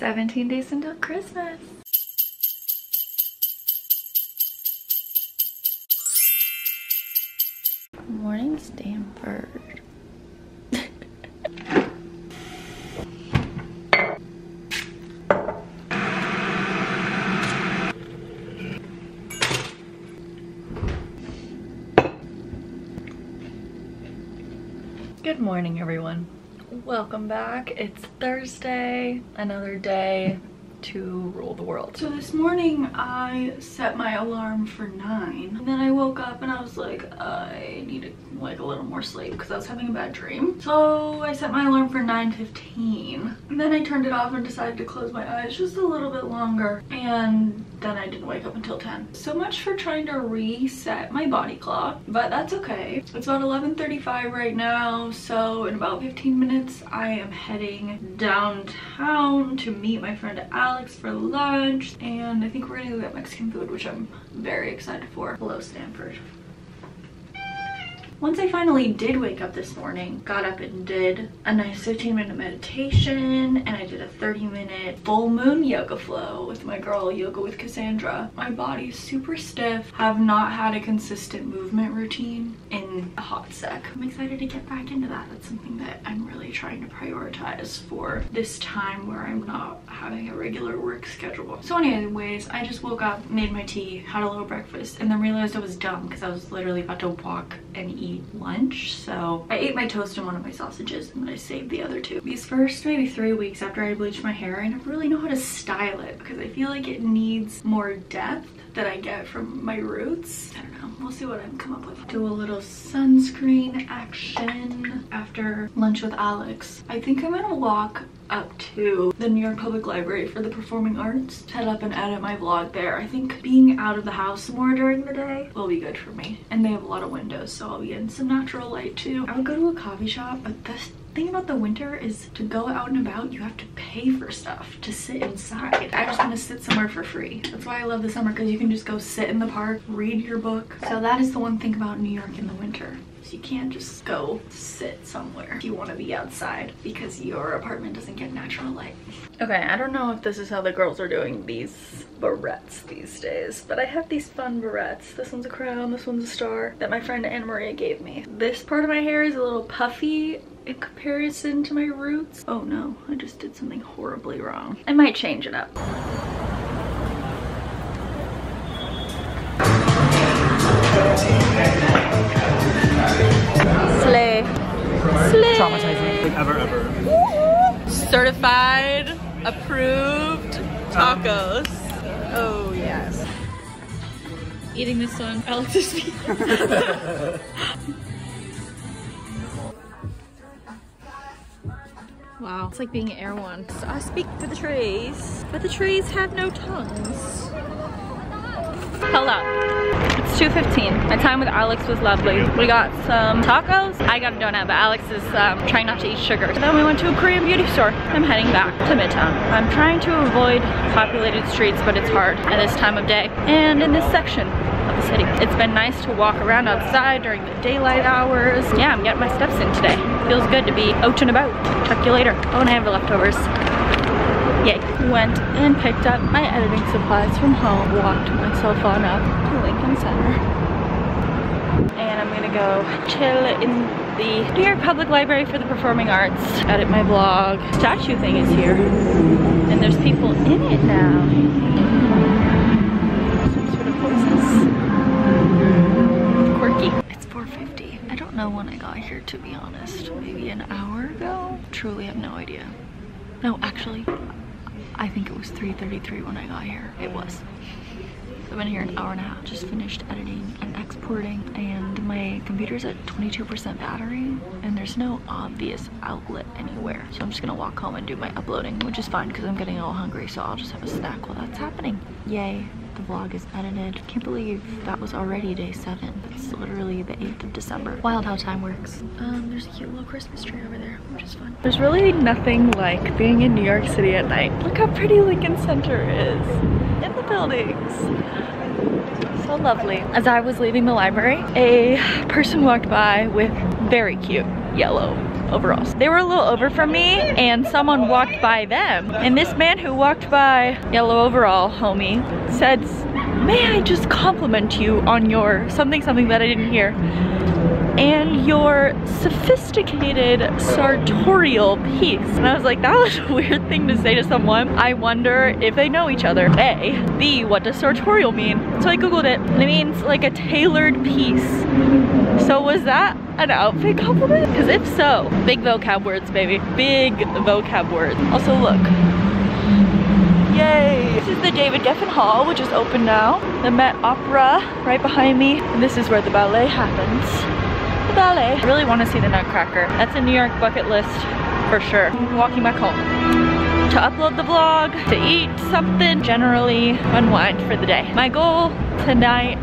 17 days until Christmas. Good morning, Stanford. Good morning, everyone. Welcome back. It's Thursday, another day to rule the world. So this morning I set my alarm for 9 and then I woke up and I was like I need like a little more sleep because I was having a bad dream. So I set my alarm for 9.15 and then I turned it off and decided to close my eyes just a little bit longer and then I didn't wake up until 10. So much for trying to reset my body clock but that's okay. It's about 11.35 right now so in about 15 minutes I am heading downtown to meet my friend Alex for lunch and I think we're gonna go get Mexican food which I'm very excited for. Hello Stanford. Once I finally did wake up this morning, got up and did a nice 15 minute meditation and I did a 30 minute full moon yoga flow with my girl Yoga with Kassandra. My body's super stiff, have not had a consistent movement routine in a hot sec. I'm excited to get back into that. That's something that I'm really trying to prioritize for this time where I'm not having a regular work schedule. So anyways, I just woke up, made my tea, had a little breakfast, and then realized I was dumb because I was literally about to walk and eat lunch. So I ate my toast and one of my sausages and then I saved the other two. These first maybe three weeks after I bleached my hair, I never really know how to style it because I feel like it needs more depth that I get from my roots. I don't know. We'll see what I come up with. Do a little sunscreen action after lunch with Alex. I think I'm gonna walk up to the New York Public Library for the Performing Arts, head up and edit my vlog there. I think being out of the house more during the day will be good for me. And they have a lot of windows, so I'll be in some natural light too. I would go to a coffee shop, but this thing about the winter is to go out and about you have to pay for stuff to sit inside i just want to sit somewhere for free that's why i love the summer because you can just go sit in the park read your book so that is the one thing about new york in the winter you can't just go sit somewhere if you want to be outside because your apartment doesn't get natural light. Okay, I don't know if this is how the girls are doing these barrettes these days, but I have these fun barrettes. This one's a crown, this one's a star that my friend Anna Maria gave me. This part of my hair is a little puffy in comparison to my roots. Oh no, I just did something horribly wrong. I might change it up. Slay. Slay. Traumatizing. ever, ever. Certified, approved tacos. Oh, yes. Eating this on Alex's feet. Wow, it's like being Air One. So I speak to the trees, but the trees have no tongues. Hello. It's 2.15. My time with Alex was lovely. We got some tacos. I got a donut, but Alex is um, trying not to eat sugar. And then we went to a Korean beauty store. I'm heading back to Midtown. I'm trying to avoid populated streets, but it's hard at this time of day and in this section the city. It's been nice to walk around outside during the daylight hours. Yeah, I'm getting my steps in today. Feels good to be out and about. Talk to you later. Oh, and I have the leftovers. Yay. Went and picked up my editing supplies from home, walked myself on up to Lincoln Center. And I'm gonna go chill in the New York Public Library for the Performing Arts, edit my vlog. Statue thing is here, and there's people in it now. When I got here, to be honest. Maybe an hour ago? Truly have no idea. No, actually, I think it was 3.33 when I got here. It was. I've been here an hour and a half. Just finished editing and exporting and my computer's at 22% battery and there's no obvious outlet anywhere. So I'm just gonna walk home and do my uploading, which is fine because I'm getting a little hungry so I'll just have a snack while that's happening. Yay the vlog is edited. Can't believe that was already day seven. It's literally the 8th of December. Wild how time works. Um, there's a cute little Christmas tree over there, which is fun. There's really nothing like being in New York City at night. Look how pretty Lincoln Center is in the buildings. So lovely. As I was leaving the library, a person walked by with very cute yellow overalls. They were a little over from me and someone walked by them. And this man who walked by yellow overall homie said, may I just compliment you on your something something that I didn't hear and your sophisticated sartorial piece. And I was like, that was a weird thing to say to someone. I wonder if they know each other. A. B. What does sartorial mean? So I googled it and it means like a tailored piece. So was that an outfit compliment? Because if so, big vocab words, baby. Big vocab words. Also look, Yay! This is the David Geffen Hall, which is open now. The Met Opera right behind me. And this is where the ballet happens. The ballet. I really want to see the Nutcracker. That's a New York bucket list for sure. I'm walking back home to upload the vlog, to eat something, generally unwind for the day. My goal tonight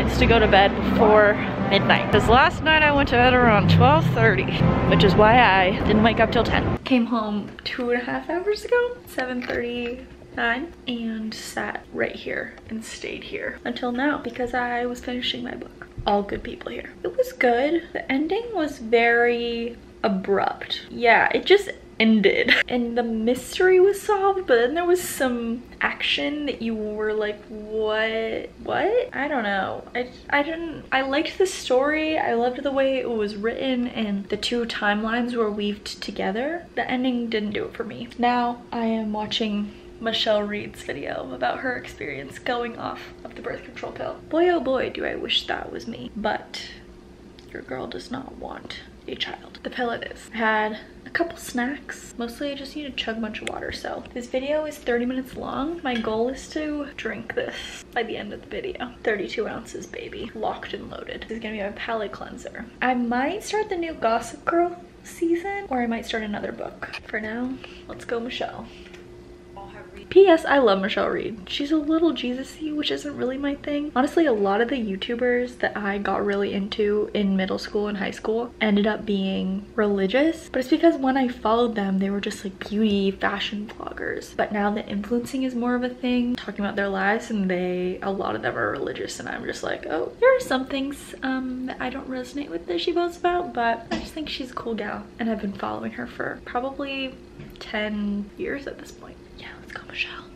is to go to bed before midnight. Because last night I went to bed around 12.30, which is why I didn't wake up till 10. Came home two and a half hours ago, 7.30 nine and sat right here and stayed here until now because I was finishing my book. All good people here. It was good. The ending was very abrupt. Yeah, it just ended. And the mystery was solved but then there was some action that you were like what? What? I don't know. I i didn't i liked the story. I loved the way it was written and the two timelines were weaved together. The ending didn't do it for me. Now i am watching Michelle Reed's video about her experience going off of the birth control pill. Boy oh boy do I wish that was me. But your girl does not want a child. The pill it is. I had a couple snacks. Mostly I just need to chug a bunch of water. So this video is 30 minutes long. My goal is to drink this by the end of the video. 32 ounces, baby. Locked and loaded. This is gonna be my palate cleanser. I might start the new Gossip Girl season or I might start another book. For now, let's go Michelle. P.S. I love Michelle Reed. She's a little Jesus-y, which isn't really my thing. Honestly, a lot of the YouTubers that I got really into in middle school and high school ended up being religious. But it's because when I followed them, they were just like beauty, fashion vloggers. But now that influencing is more of a thing, talking about their lives, and they, a lot of them are religious. And I'm just like, oh, there are some things um, that I don't resonate with that she posts about, but I just think she's a cool gal. And I've been following her for probably 10 years at this point. Yeah, let's go Michelle.